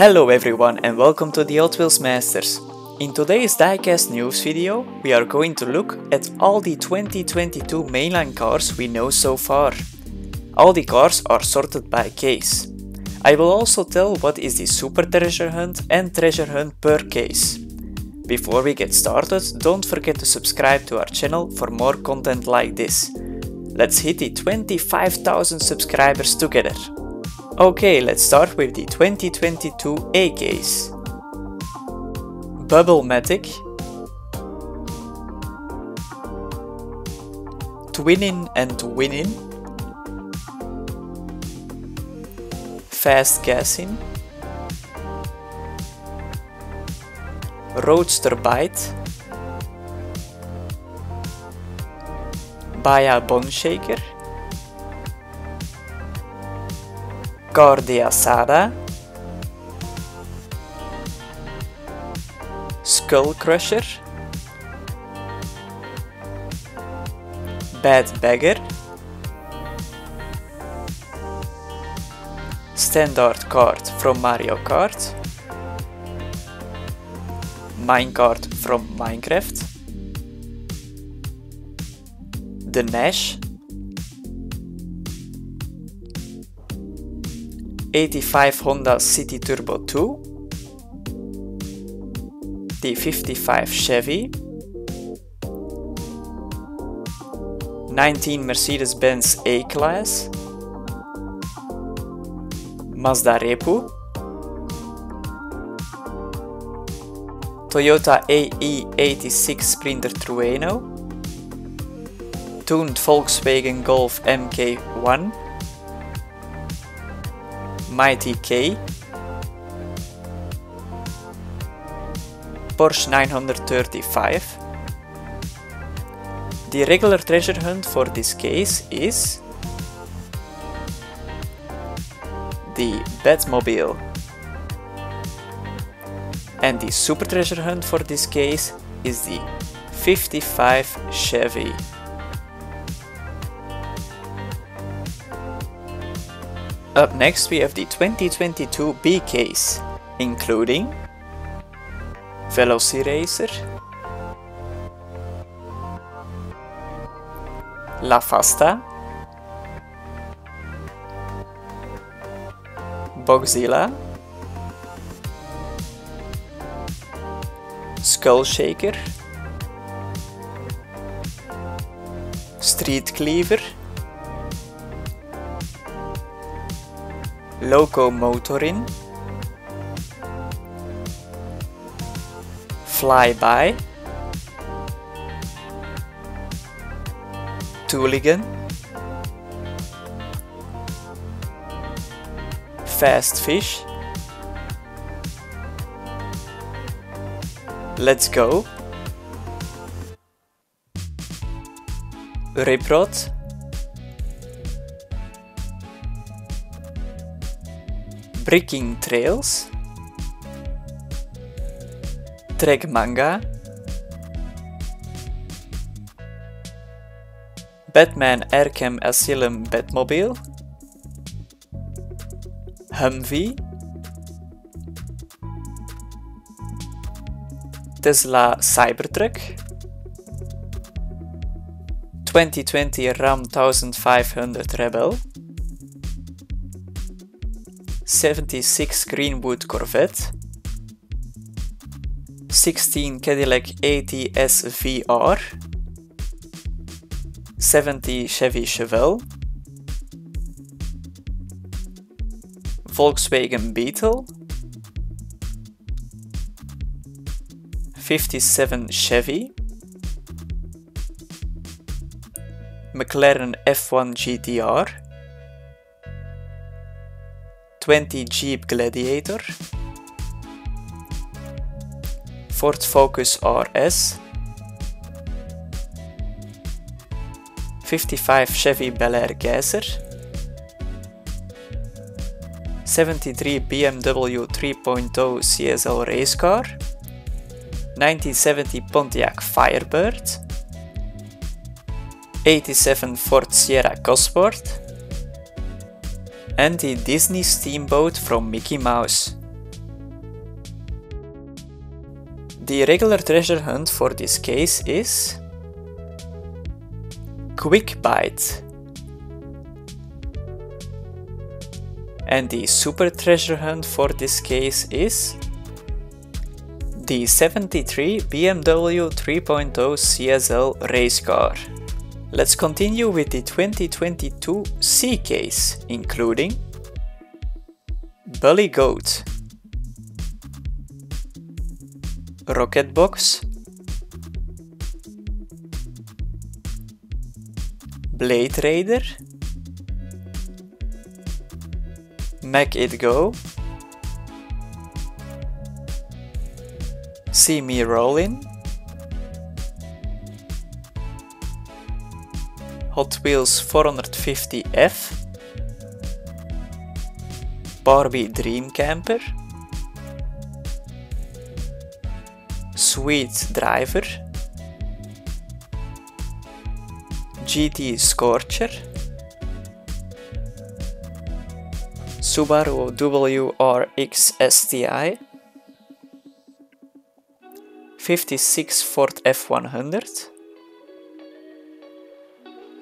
Hello everyone and welcome to the Hot Wheels Masters. In today's diecast news video, we are going to look at all the 2022 mainline cars we know so far. All the cars are sorted by case. I will also tell what is the super treasure hunt and treasure hunt per case. Before we get started, don't forget to subscribe to our channel for more content like this. Let's hit the 25,000 subscribers together. Okay, let's start with the 2022 A case. Bubblematic, Twinning and Winning, Fast Gassing, Roadster Bite, Baja Bone Shaker, Sada, Skull Crusher, Bad Beggar, Standard Kart from Mario Kart, Minecart from Minecraft, The Nash, 85 Honda City Turbo 2, the 55 Chevy, 19 Mercedes-Benz A-Class, Mazda Repu, Toyota AE86 Sprinter Trueno, tuned Volkswagen Golf MK1, Mighty K, Porsche 935. The regular treasure hunt for this case is the Batmobile. And the super treasure hunt for this case is the 55 Chevy. Up next we have the 2022 B case, including Velociracer, La Fasta, Bogzilla, Skull Shaker, Street Cleaver, Locomotorin, Flyby, Tooligan, Fast Fish, Let's Go, Riprod, Breaking Trails, Track Manga, Batman Arkham Asylum Batmobile, Humvee, Tesla Cybertruck, 2020 Ram 1500 Rebel, 76 Greenwood Corvette, 16 Cadillac ATS VR, 70 Chevy Chevelle, Volkswagen Beetle, 57 Chevy, McLaren F1 GTR, 20 Jeep Gladiator, Ford Focus RS, 55 Chevy Bel Air Gasser, 73 BMW 3.0 CSL race car, 1970 Pontiac Firebird, 87 Ford Sierra Cosworth, and the Disney Steamboat from Mickey Mouse. The regular treasure hunt for this case is Quick Bite. And the super treasure hunt for this case is the 73 BMW 3.0 CSL race car. Let's continue with the 2022 C case, including Bully Goat, Rocket Box, Blade Raider, Mach It Go, See Me Rollin', Hot Wheels 450F, Barbie Dream Camper, Sweet Driver, GT Scorcher, Subaru WRX STI, 56 Ford F100,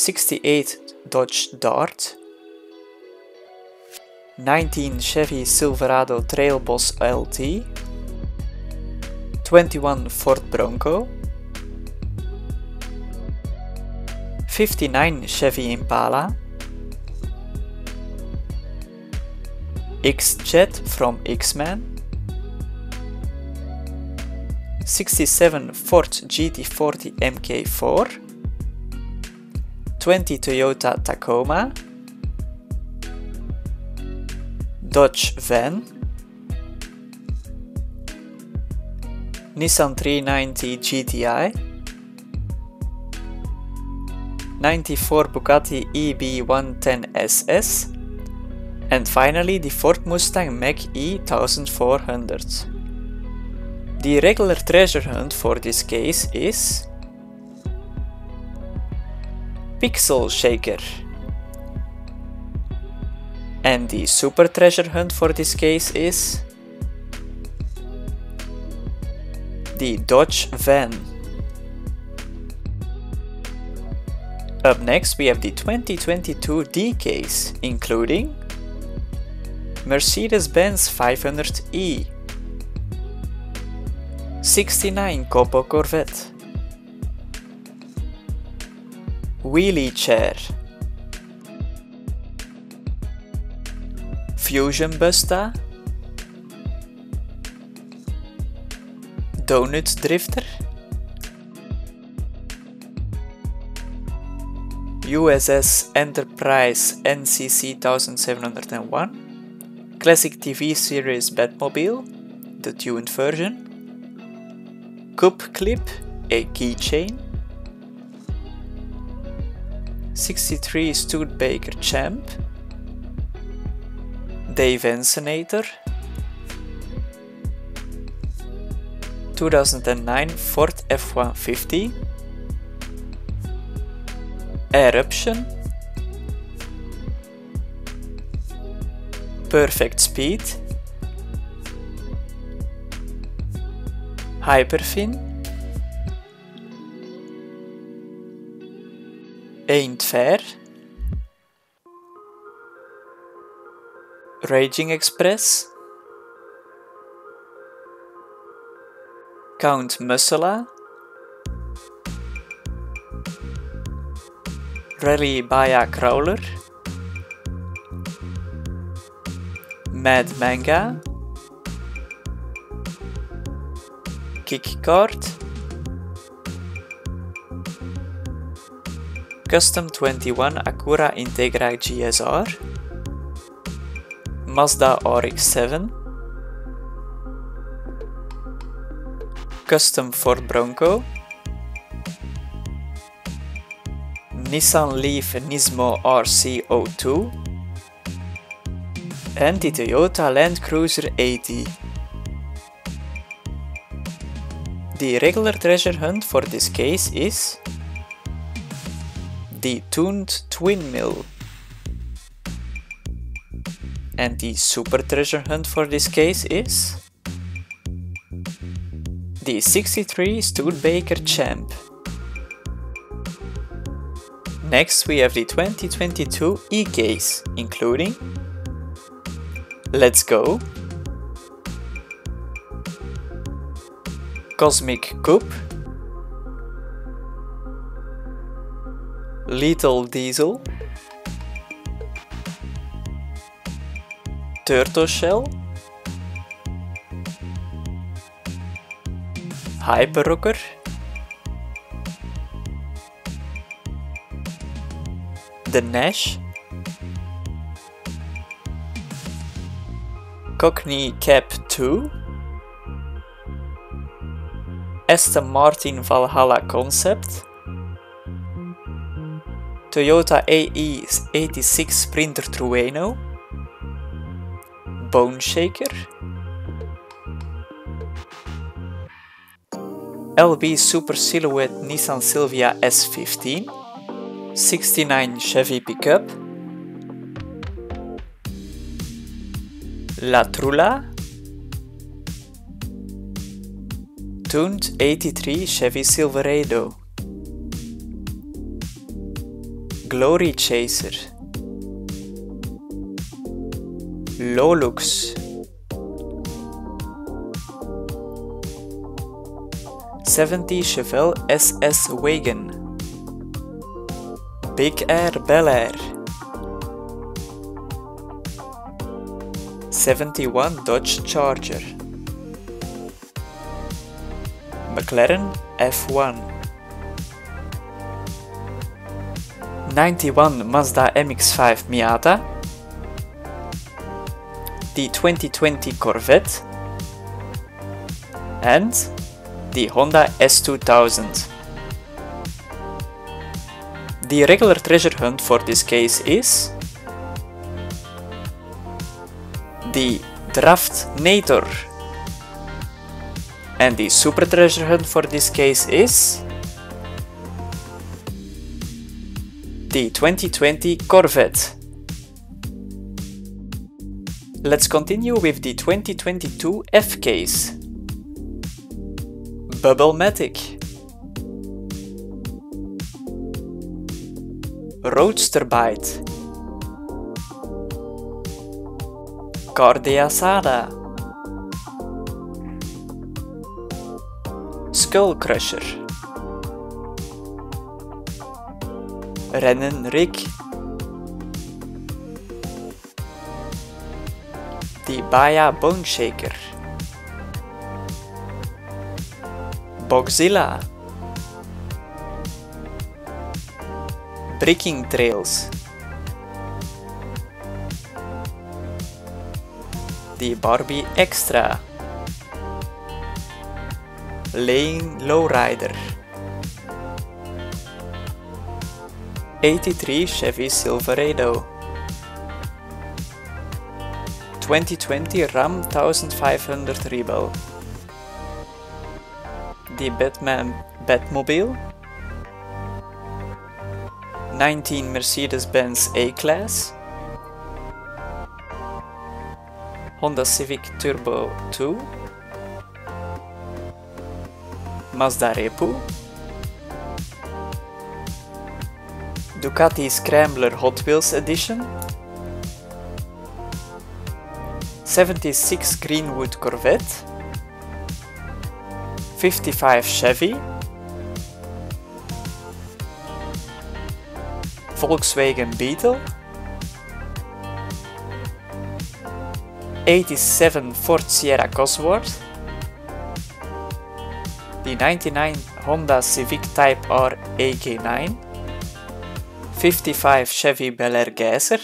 68 Dodge Dart, 19 Chevy Silverado Trail Boss LT, 21 Ford Bronco, 59 Chevy Impala, X-Jet from X-Men, 67 Ford GT40 MK4, 20 Toyota Tacoma, Dodge Van, Nissan 390 GTI, 94 Bugatti EB110SS, and finally the Ford Mustang Mach-E 1400. The regular treasure hunt for this case is Pixel Shaker. And the super treasure hunt for this case is the Dodge Van. Up next we have the 2022 D case, including Mercedes-Benz 500e, 69 Copo Corvette, Wheelie Chair, Fusion buster. Donut Drifter, USS Enterprise NCC 1701, Classic TV series Batmobile, the tuned version, Cup Clip, a keychain, 63 Studebaker Champ, Dave Ensenator, 2009 Ford F-150, Eruption, Perfect Speed, Hyperfin, Ain't Fair, Raging Express, Count Muscula, Rally Baja Crawler, Mad Manga, Kickcard, Custom 21 Acura Integra GSR, Mazda RX-7, Custom Ford Bronco, Nissan Leaf Nismo RC02 and the Toyota Land Cruiser 80. The regular treasure hunt for this case is the tuned twin mill. And the super treasure hunt for this case is the 63 Studebaker Champ. Next we have the 2022 e-case, including Let's Go, Cosmic Coupe, Lethal Diesel, Turtle Shell, Hyperrocker, the Nash, Cockney Cap 2, Aston Martin Valhalla Concept, Toyota AE86 Sprinter Trueno, Bone Shaker, LB Super Silhouette Nissan Silvia S15, 69 Chevy pickup, La Trula, tuned 83 Chevy Silverado, Glory Chaser, Lolux, 70 Chevelle SS Wagon, Big Air Bel Air. 71 Dodge Charger. McLaren F1 91 Mazda MX-5 Miata the 2020 Corvette and the Honda S2000 the regular treasure hunt for this case is the Draftnator. And the super treasure hunt for this case is the 2020 Corvette. Let's continue with the 2022 F case. Bubblematic. Roadster Bite Cordia Sada Skull Crusher Rennen Rig. Die Baja Bone Shaker Bogzilla Breaking Trails. The Barbie Extra. Lane Lowrider 83 Chevy Silverado. 2020 Ram 1500 Rebel The Batman Batmobile. 19 Mercedes-Benz A-Class, Honda Civic Turbo 2, Mazda Repu, Ducati Scrambler Hot Wheels Edition, 76 Greenwood Corvette, 55 Chevy, Volkswagen Beetle, 87 Ford Sierra Cosworth, the 99 Honda Civic Type R AK9, 55 Chevy Bel Air Gasser,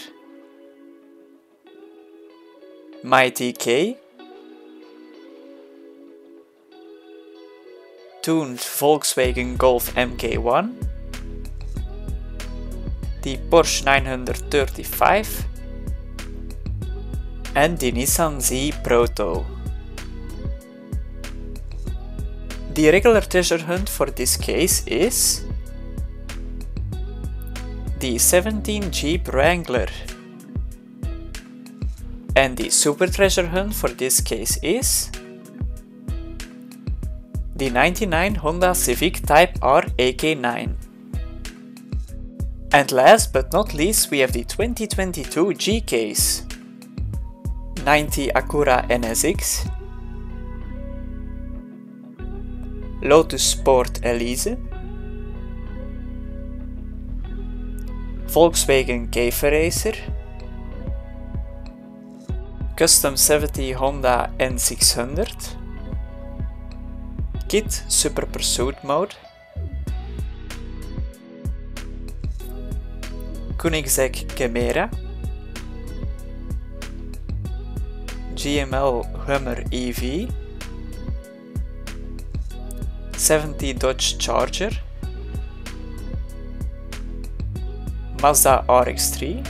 Mighty K, tuned Volkswagen Golf MK1, the Porsche 935 and the Nissan Z Proto. The regular treasure hunt for this case is the 17 Jeep Wrangler. And the super treasure hunt for this case is the 99 Honda Civic Type R AK9. And last but not least we have the 2022 G-Case. 90 Acura NSX, Lotus Sport Elise, Volkswagen Käfer Racer, Custom 70 Honda N600, Kit Super Pursuit Mode, Koenigsegg Gemera, GML Hummer EV, 70 Dodge Charger, Mazda RX-3,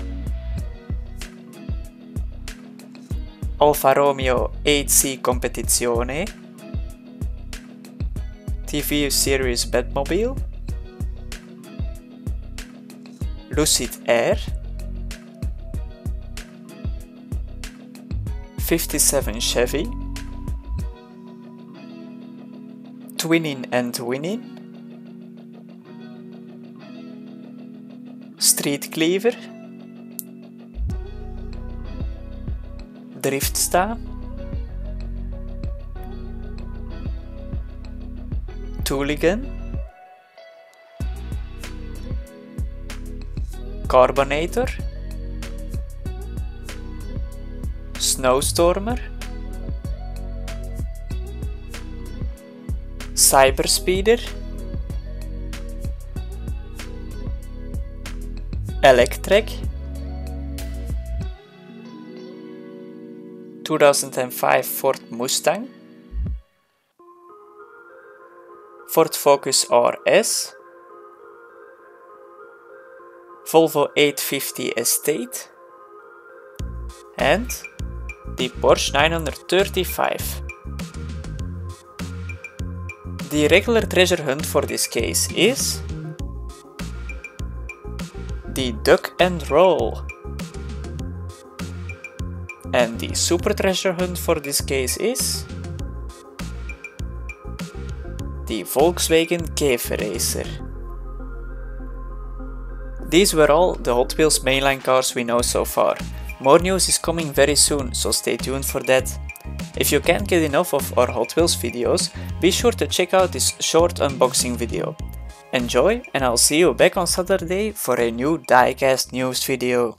Alfa Romeo 8C Competizione, TV Series Batmobile, Lucid Air, 57 Chevy, Twinning and Winning, Street Cleaver, Driftstaan, Tooligan, Carbonator, Snowstormer, Cyberspeeder, Electrek, 2005 Ford Mustang, Ford Focus RS, Volvo 850 Estate. And the Porsche 935. The regular treasure hunt for this case is the Duck and Roll. And the super treasure hunt for this case is the Volkswagen Käfer Racer. These were all the Hot Wheels mainline cars we know so far. More news is coming very soon, so stay tuned for that. If you can't get enough of our Hot Wheels videos, be sure to check out this short unboxing video. Enjoy and I'll see you back on Saturday for a new diecast news video.